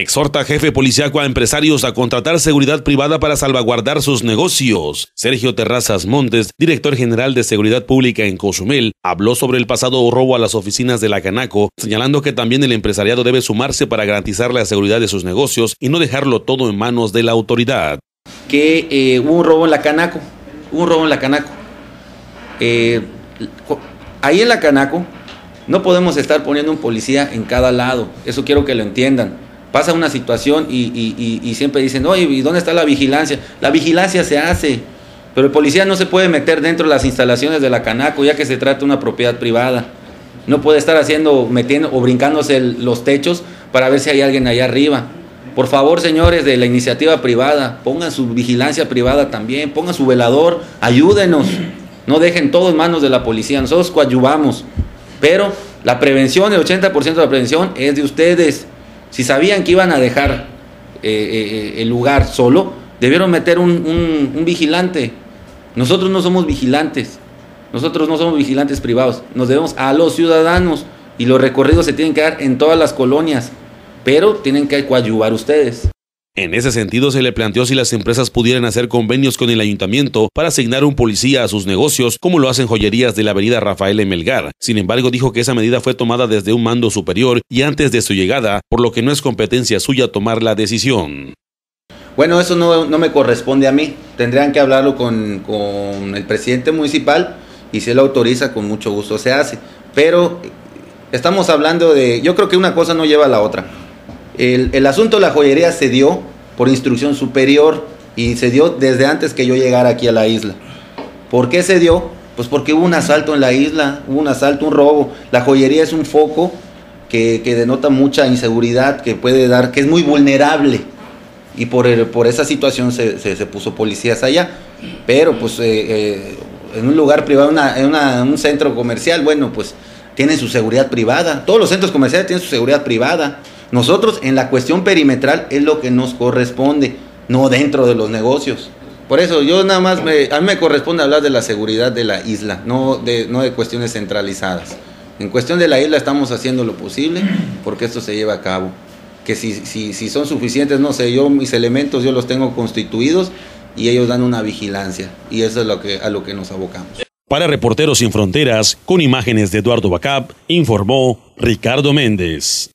Exhorta jefe policíaco a empresarios a contratar seguridad privada para salvaguardar sus negocios. Sergio Terrazas Montes, director general de Seguridad Pública en Cozumel, habló sobre el pasado robo a las oficinas de la Canaco, señalando que también el empresariado debe sumarse para garantizar la seguridad de sus negocios y no dejarlo todo en manos de la autoridad. Que eh, hubo un robo en la Canaco, un robo en la Canaco. Eh, ahí en la Canaco no podemos estar poniendo un policía en cada lado, eso quiero que lo entiendan pasa una situación y, siempre dicen, oye, ¿y dónde está la vigilancia? La vigilancia se hace, pero el policía no se puede meter dentro de las instalaciones de la Canaco, ya que se trata de una propiedad privada. No puede estar haciendo, metiendo o brincándose los techos para ver si hay alguien allá arriba. Por favor, señores de la iniciativa privada, pongan su vigilancia privada también, pongan su velador, ayúdenos. No dejen todo en manos de la policía, nosotros coadyuvamos. Pero la prevención, el 80% de la prevención es de ustedes. Si sabían que iban a dejar eh, eh, el lugar solo, debieron meter un, vigilante. Nosotros no somos vigilantes. Nosotros no somos vigilantes privados. Nos debemos a los ciudadanos y los recorridos se tienen que dar en todas las colonias, pero tienen que coadyuvar ustedes. En ese sentido, se le planteó si las empresas pudieran hacer convenios con el ayuntamiento para asignar un policía a sus negocios, como lo hacen joyerías de la avenida Rafael Emelgar. Sin embargo, dijo que esa medida fue tomada desde un mando superior y antes de su llegada, por lo que no es competencia suya tomar la decisión. Bueno, eso no, me corresponde a mí. Tendrían que hablarlo con, el presidente municipal y si él autoriza, con mucho gusto se hace. Pero estamos hablando de, yo creo que una cosa no lleva a la otra. El, asunto de la joyería se dio por instrucción superior y se dio desde antes que yo llegara aquí a la isla. ¿Por qué se dio? Pues porque hubo un asalto en la isla, hubo un asalto, un robo. La joyería es un foco que, denota mucha inseguridad, que puede dar, que es muy vulnerable. Y por, por esa situación se, puso policías allá. Pero pues eh, eh, en un lugar privado, en un centro comercial, bueno, pues tienen su seguridad privada. Todos los centros comerciales tienen su seguridad privada. Nosotros en la cuestión perimetral es lo que nos corresponde, no dentro de los negocios. Por eso yo nada más, me, a mí me corresponde hablar de la seguridad de la isla, no de, no de cuestiones centralizadas. En cuestión de la isla estamos haciendo lo posible porque esto se lleva a cabo. Que si, si, si son suficientes, no sé, yo mis elementos yo los tengo constituidos y ellos dan una vigilancia y eso es lo que, a lo que nos abocamos. Para Reporteros Sin Fronteras, con imágenes de Eduardo Bacab, informó Ricardo Méndez.